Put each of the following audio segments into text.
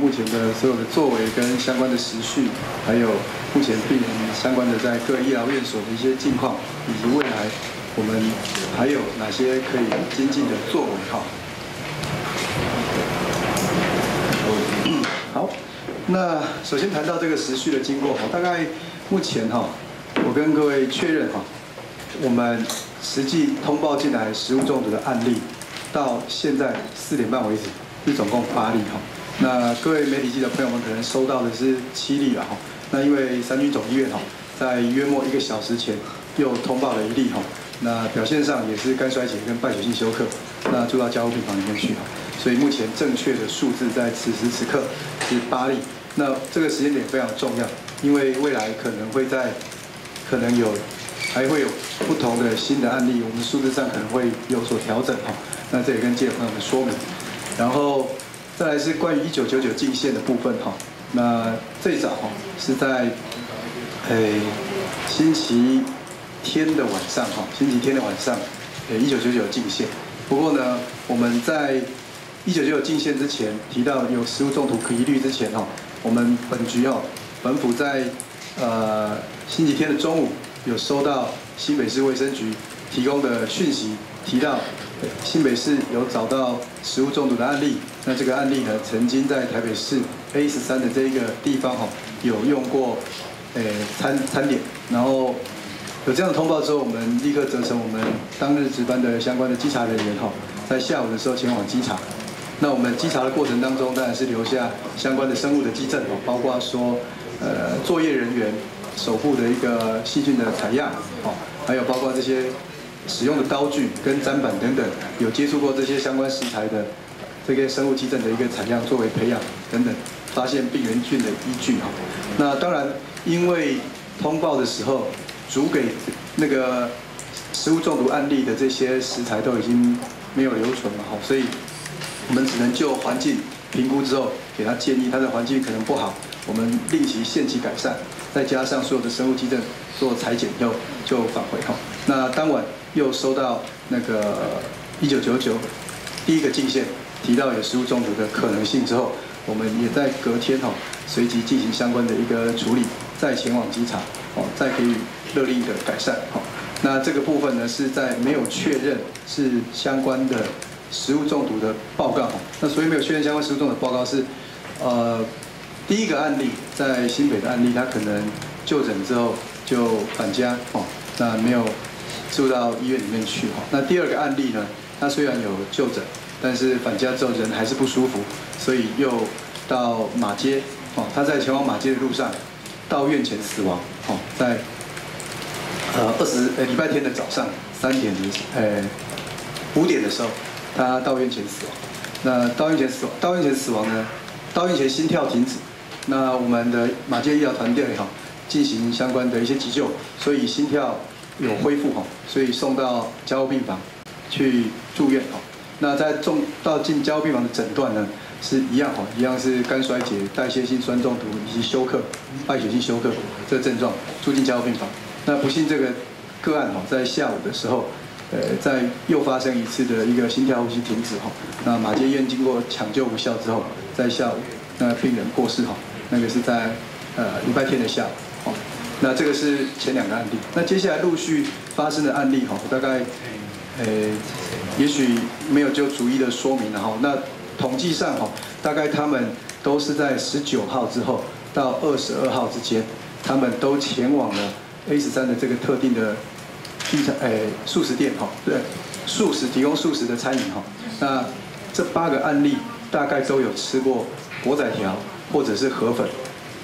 目前的所有的作为跟相关的时序，还有目前病人相关的在各医疗院所的一些近况，以及未来我们还有哪些可以精进的作为哈。好，那首先谈到这个时序的经过哈，大概目前哈，我跟各位确认哈，我们实际通报进来食物中毒的案例，到现在四点半为止是总共八例哈。那各位媒体记者朋友们可能收到的是七例了哈。那因为三军总医院哈，在约莫一个小时前又通报了一例哈，那表现上也是肝衰竭跟败血性休克，那住到加护病房里面去哈。所以目前正确的数字在此时此刻是八例。那这个时间点非常重要，因为未来可能会在可能有还会有不同的新的案例，我们数字上可能会有所调整哈。那这也跟记者朋友们说明。然后再来是关于一九九九进线的部分哈。那最早哈是在诶星期天的晚上哈，星期天的晚上，诶一九九九进线。不过呢，我们在一九九九进线之前提到有食物中毒可疑率之前哈，我们本局哦，本府在呃星期天的中午有收到新北市卫生局提供的讯息，提到新北市有找到食物中毒的案例。那这个案例呢，曾经在台北市 A 十三的这一个地方哈，有用过诶餐餐点，然后有这样的通报之后，我们立刻责成我们当日值班的相关的稽查人员哈，在下午的时候前往稽查。那我们稽查的过程当中，当然是留下相关的生物的基证哦，包括说，呃，作业人员守护的一个细菌的采样，哦，还有包括这些使用的刀具跟砧板等等，有接触过这些相关食材的这个生物基证的一个采样作为培养等等，发现病原菌的依据哈。那当然，因为通报的时候，煮给那个食物中毒案例的这些食材都已经没有留存了哈，所以。我们只能就环境评估之后，给他建议，他的环境可能不好，我们立即限期改善，再加上所有的生物基证做裁剪以后，就返回哈。那当晚又收到那个一九九九第一个进线提到有食物中毒的可能性之后，我们也在隔天哈随即进行相关的一个处理，再前往机场哦，再给予勒令的改善哦。那这个部分呢是在没有确认是相关的。食物中毒的报告，那所以没有确认相关食物中毒的报告是，呃，第一个案例在新北的案例，他可能就诊之后就返家哦，那没有住到医院里面去哈。那第二个案例呢，他虽然有就诊，但是返家之后人还是不舒服，所以又到马街哦，他在前往马街的路上到院前死亡哦，在呃二十呃礼拜天的早上三点的呃五点的时候。他到院前死亡，那到院前死亡，到院前死亡呢？到院前心跳停止，那我们的马街医疗团队哈进行相关的一些急救，所以心跳有恢复哈，所以送到加护病房去住院哈。那在重到进加护病房的诊断呢是一样哈，一样是肝衰竭、代谢性酸中毒以及休克、败血性休克这个症状住进加护病房。那不幸这个个案哈在下午的时候。呃，在又发生一次的一个心跳呼吸停止哈，那马街医院经过抢救无效之后，在下午那病人过世哈，那个是在呃礼拜天的下午，那这个是前两个案例，那接下来陆续发生的案例哈，大概呃也许没有就逐一的说明了哈，那统计上哈，大概他们都是在十九号之后到二十二号之间，他们都前往了 A 十三的这个特定的。地产诶，素食店哈，对，素食提供素食的餐饮哈。那这八个案例大概都有吃过国仔条或者是河粉，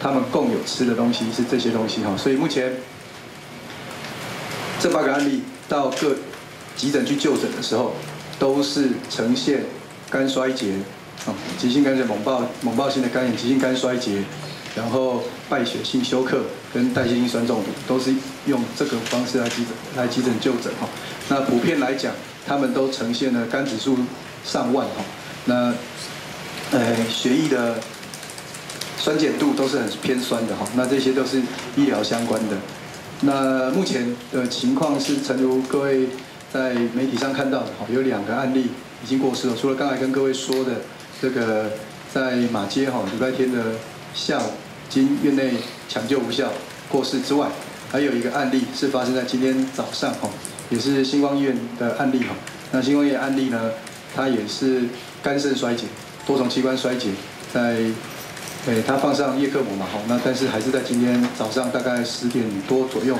他们共有吃的东西是这些东西哈。所以目前这八个案例到各急诊去就诊的时候，都是呈现肝衰竭啊，急性肝炎猛爆猛爆性的肝炎，急性肝衰竭。然后败血性休克跟代谢性酸中毒都是用这个方式来急诊来急诊就诊哈。那普遍来讲，他们都呈现了肝指数上万哈。那呃血液的酸碱度都是很偏酸的哈。那这些都是医疗相关的。那目前的情况是，诚如各位在媒体上看到的，有两个案例已经过世了。除了刚才跟各位说的这个在马街哈礼拜天的下午，经院内抢救无效过世之外，还有一个案例是发生在今天早上哈，也是星光医院的案例哈。那星光医院案例呢，它也是肝肾衰竭、多重器官衰竭，在诶他放上叶克膜嘛好，那但是还是在今天早上大概十点多左右，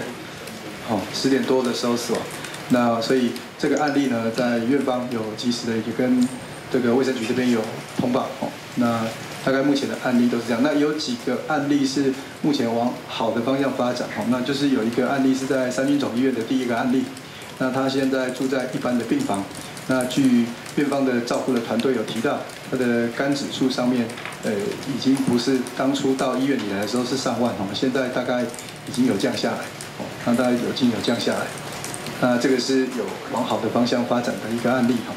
好十点多的时候死亡。那所以这个案例呢，在院方有及时的也跟这个卫生局这边有通报哦。那大概目前的案例都是这样。那有几个案例是目前往好的方向发展哦。那就是有一个案例是在三军总医院的第一个案例。那他现在住在一般的病房。那据院方的照顾的团队有提到，他的肝指数上面，呃，已经不是当初到医院里来的时候是上万哦，现在大概已经有降下来哦。那大概有经有降下来。那这个是有往好的方向发展的一个案例哈。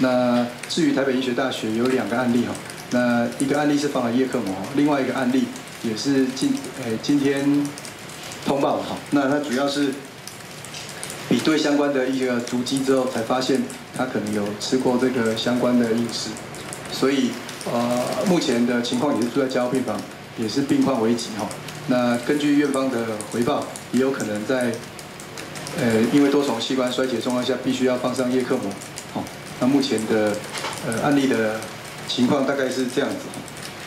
那至于台北医学大学有两个案例哈，那一个案例是放了叶克膜，另外一个案例也是今呃今天通报的哈。那它主要是比对相关的一个足迹之后，才发现他可能有吃过这个相关的饮食，所以呃目前的情况也是住在加护病房，也是病况危急哈。那根据院方的回报，也有可能在。呃，因为多重器官衰竭状况下，必须要放上叶克膜。好，那目前的呃案例的情况大概是这样子。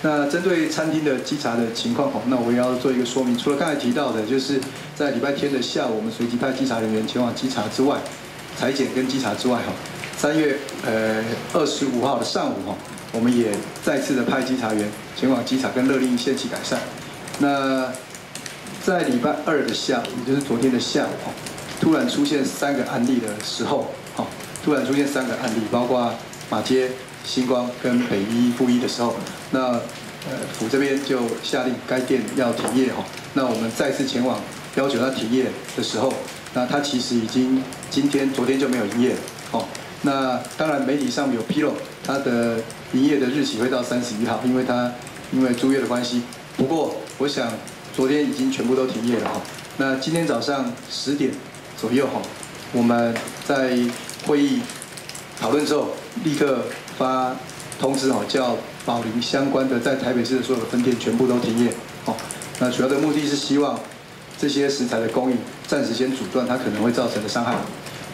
那针对餐厅的稽查的情况，好，那我也要做一个说明。除了刚才提到的，就是在礼拜天的下午，我们随即派稽查人员前往稽查之外，裁剪跟稽查之外，哈，三月呃二十五号的上午，哈，我们也再次的派稽查员前往稽查跟勒令限期改善。那在礼拜二的下午，也就是昨天的下午，哈。突然出现三个案例的时候，好，突然出现三个案例，包括马街、星光跟北医附一的时候，那呃府这边就下令该店要停业哈。那我们再次前往要求他停业的时候，那他其实已经今天、昨天就没有营业了，哦。那当然媒体上有披露，他的营业的日期会到三十一号，因为他因为租约的关系。不过我想昨天已经全部都停业了哈。那今天早上十点。左右哈，我们在会议讨论之后，立刻发通知哦，叫宝林相关的在台北市的所有分店全部都停业哦。那主要的目的是希望这些食材的供应暂时先阻断它可能会造成的伤害。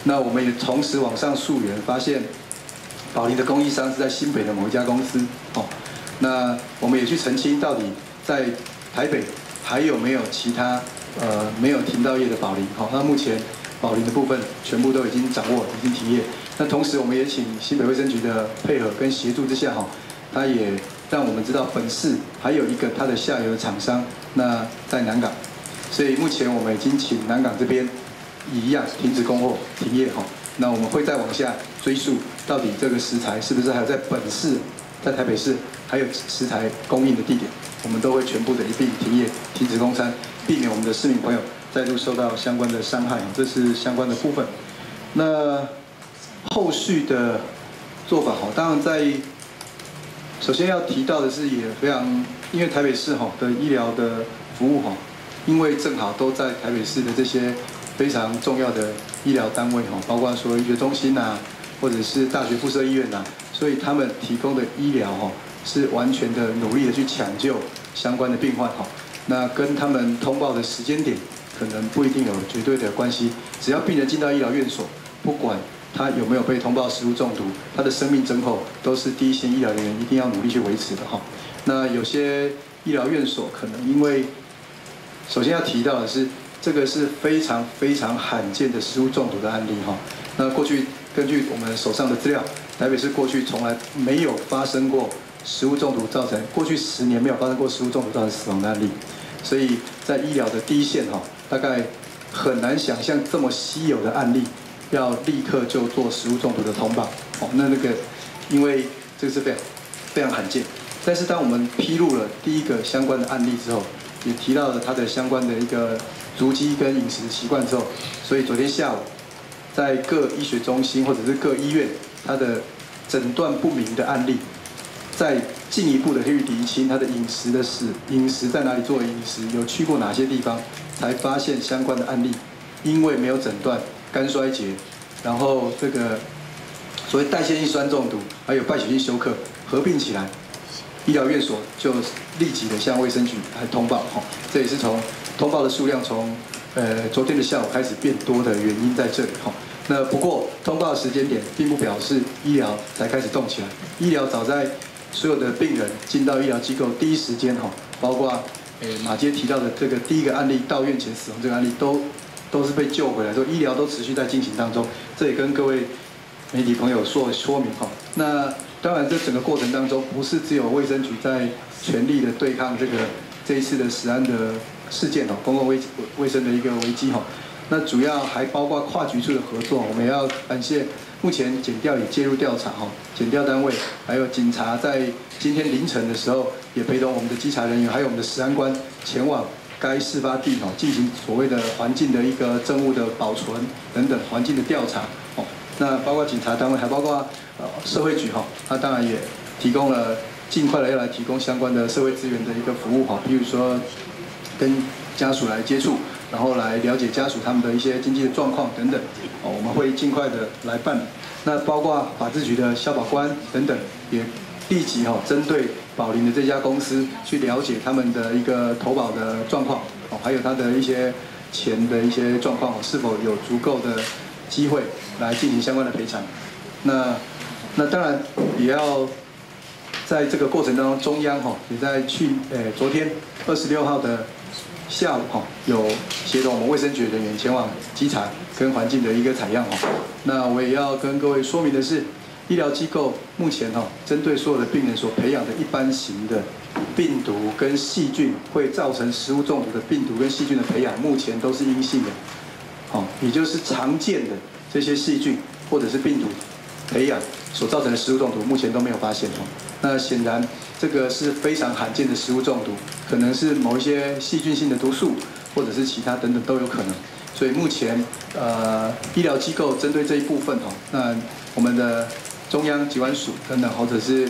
那我们也同时往上溯源，发现宝林的供应商是在新北的某一家公司哦。那我们也去澄清，到底在台北还有没有其他呃没有停到业的宝林？好，那目前。保林的部分全部都已经掌握，已经停业。那同时，我们也请新北卫生局的配合跟协助之下，哈，他也让我们知道本市还有一个它的下游的厂商，那在南港。所以目前我们已经请南港这边一样停止供货、停业，哈。那我们会再往下追溯，到底这个食材是不是还有在本市、在台北市还有食材供应的地点，我们都会全部的一并停业、停止供餐，避免我们的市民朋友。再度受到相关的伤害，这是相关的部分。那后续的做法哈，当然在首先要提到的是，也非常因为台北市哈的医疗的服务哈，因为正好都在台北市的这些非常重要的医疗单位哈，包括说医学中心呐，或者是大学附设医院呐，所以他们提供的医疗哈是完全的努力的去抢救相关的病患哈。那跟他们通报的时间点。可能不一定有绝对的关系，只要病人进到医疗院所，不管他有没有被通报食物中毒，他的生命真后都是第一线医疗人员一定要努力去维持的哈。那有些医疗院所可能因为，首先要提到的是，这个是非常非常罕见的食物中毒的案例哈。那过去根据我们手上的资料，台北市过去从来没有发生过食物中毒造成，过去十年没有发生过食物中毒造成死亡的案例，所以在医疗的第一线哈。大概很难想象这么稀有的案例，要立刻就做食物中毒的通报。哦，那那个，因为这个是非常非常罕见。但是当我们披露了第一个相关的案例之后，也提到了他的相关的一个足迹跟饮食习惯之后，所以昨天下午在各医学中心或者是各医院，他的诊断不明的案例，在进一步的去厘清他的饮食的事，饮食在哪里做饮食，有去过哪些地方。才发现相关的案例，因为没有诊断肝衰竭，然后这个所谓代谢性酸中毒，还有败血性休克合并起来，医疗院所就立即的向卫生局来通报哈，这也是从通报的数量从呃昨天的下午开始变多的原因在这里哈。那不过通报的时间点并不表示医疗才开始动起来，医疗早在所有的病人进到医疗机构第一时间哈，包括呃马杰提到的这个第一个案例到院前死亡这个案例都都是被救回来，说医疗都持续在进行当中，这也跟各位媒体朋友说说明哈。那当然这整个过程当中不是只有卫生局在全力的对抗这个这一次的食安的事件哦，公共卫卫生的一个危机哈。那主要还包括跨局处的合作，我们要感谢目前检调也介入调查哈，检调单位还有警察在今天凌晨的时候也陪同我们的稽查人员，还有我们的食安官前往该事发地哈，进行所谓的环境的一个证物的保存等等环境的调查哦。那包括警察单位，还包括呃社会局哈，那当然也提供了尽快的要来提供相关的社会资源的一个服务哈，比如说跟家属来接触。然后来了解家属他们的一些经济的状况等等，哦，我们会尽快的来办理。那包括法制局的消保官等等，也立即哈针对宝林的这家公司去了解他们的一个投保的状况，哦，还有他的一些钱的一些状况，是否有足够的机会来进行相关的赔偿。那那当然也要在这个过程当中，中央哈也在去，诶，昨天二十六号的。下午哈有协同我们卫生局人员前往机场跟环境的一个采样哈，那我也要跟各位说明的是，医疗机构目前哈针对所有的病人所培养的一般型的病毒跟细菌会造成食物中毒的病毒跟细菌的培养，目前都是阴性的，好，也就是常见的这些细菌或者是病毒培养所造成的食物中毒，目前都没有发现哦。那显然。这个是非常罕见的食物中毒，可能是某一些细菌性的毒素，或者是其他等等都有可能。所以目前呃医疗机构针对这一部分哈，那我们的中央疾管署等等，或者是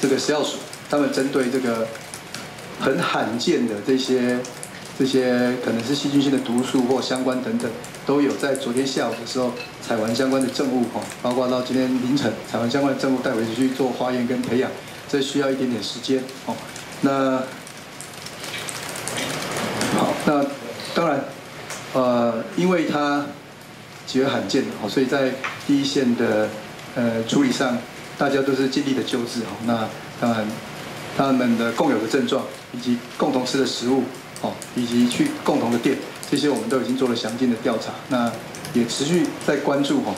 这个食药署，他们针对这个很罕见的这些这些可能是细菌性的毒素或相关等等，都有在昨天下午的时候采完相关的证物哈，包括到今天凌晨采完相关的证物带回去做化验跟培养。这需要一点点时间哦。那好，那当然，呃，因为它极为罕见哦，所以在第一线的呃处理上，大家都是尽力的救治哦。那当然，他们的共有的症状，以及共同吃的食物哦，以及去共同的店，这些我们都已经做了详尽的调查。那也持续在关注哦，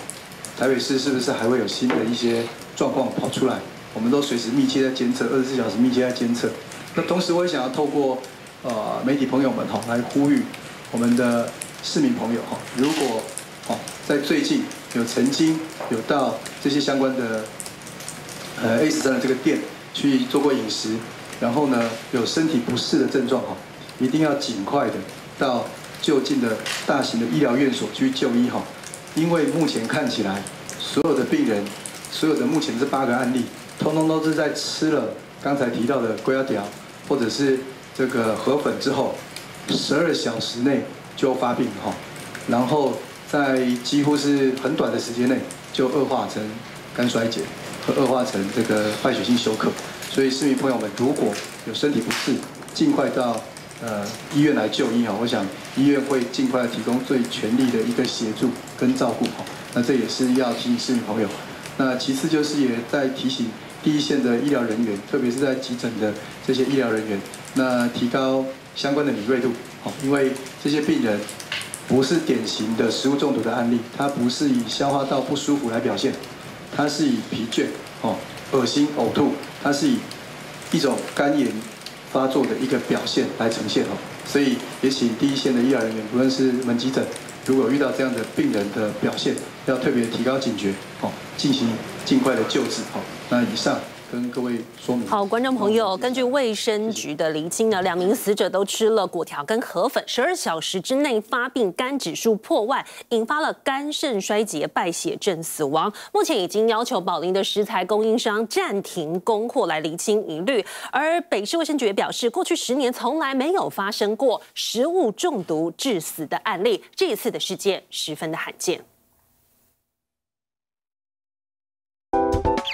台北市是不是还会有新的一些状况跑出来？我们都随时密切在监测，二十四小时密切在监测。那同时，我也想要透过呃媒体朋友们哈来呼吁我们的市民朋友哈，如果哦在最近有曾经有到这些相关的呃 A 十三的这个店去做过饮食，然后呢有身体不适的症状哈，一定要尽快的到就近的大型的医疗院所去就医哈，因为目前看起来所有的病人，所有的目前这八个案例。通通都是在吃了刚才提到的龟腰条或者是这个河粉之后，十二小时内就发病哈，然后在几乎是很短的时间内就恶化成肝衰竭和恶化成这个败血性休克。所以市民朋友们如果有身体不适，尽快到呃医院来就医哈。我想医院会尽快提供最全力的一个协助跟照顾哈。那这也是要提醒市民朋友。那其次就是也在提醒。第一线的医疗人员，特别是在急诊的这些医疗人员，那提高相关的敏锐度，好，因为这些病人不是典型的食物中毒的案例，它不是以消化道不舒服来表现，它是以疲倦、哦、恶心、呕吐，它是以一种肝炎发作的一个表现来呈现哦，所以也请第一线的医疗人员，不论是门急诊，如果遇到这样的病人的表现，要特别提高警觉，哦，进行尽快的救治，哦。那以上跟各位说明。好，观众朋友，根据卫生局的厘清呢，两名死者都吃了果条跟河粉，十二小时之内发病，肝指数破万，引发了肝肾衰竭、败血症死亡。目前已经要求宝林的食材供应商暂停供货来厘清疑虑。而北市卫生局也表示，过去十年从来没有发生过食物中毒致死的案例，这一次的事件十分的罕见。